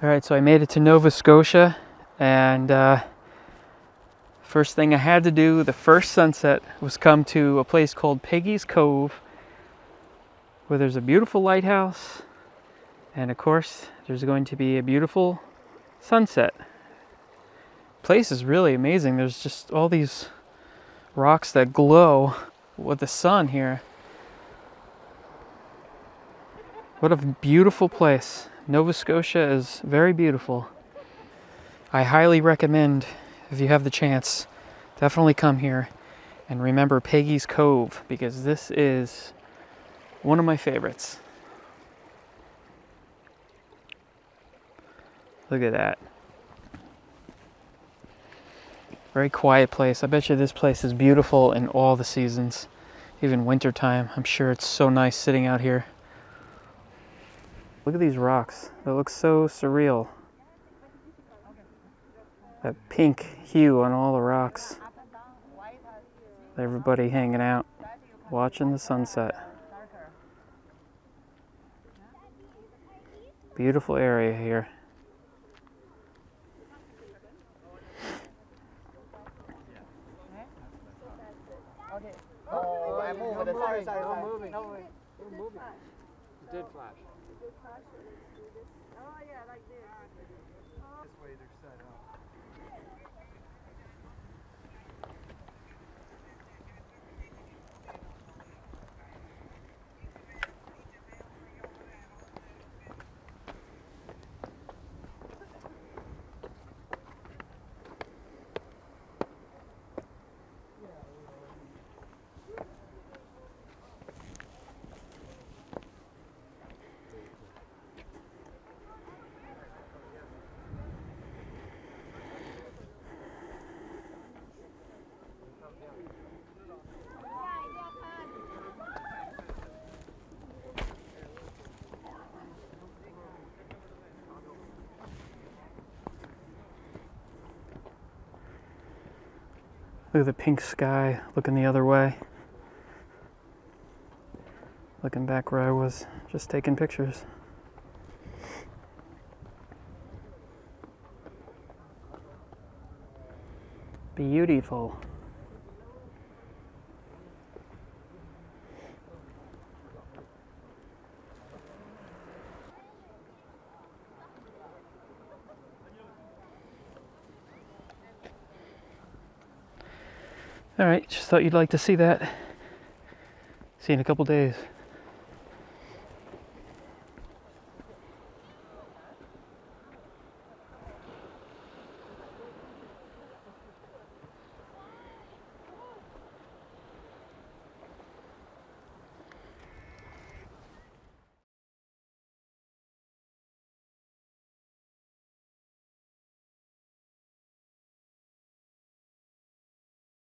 All right, so I made it to Nova Scotia, and uh, first thing I had to do, the first sunset, was come to a place called Peggy's Cove, where there's a beautiful lighthouse, and of course, there's going to be a beautiful sunset. Place is really amazing. There's just all these rocks that glow with the sun here. What a beautiful place. Nova Scotia is very beautiful. I highly recommend, if you have the chance, definitely come here and remember Peggy's Cove because this is one of my favorites. Look at that. Very quiet place. I bet you this place is beautiful in all the seasons, even wintertime. I'm sure it's so nice sitting out here. Look at these rocks. They look so surreal. That pink hue on all the rocks. Everybody hanging out, watching the sunset. Beautiful area here. Oh, I'm moving. Sorry, sorry, I'm moving. No, wait. Moving. It did flash. This way they're set up. The pink sky looking the other way. Looking back where I was just taking pictures. Beautiful. All right, just thought you'd like to see that. See you in a couple days.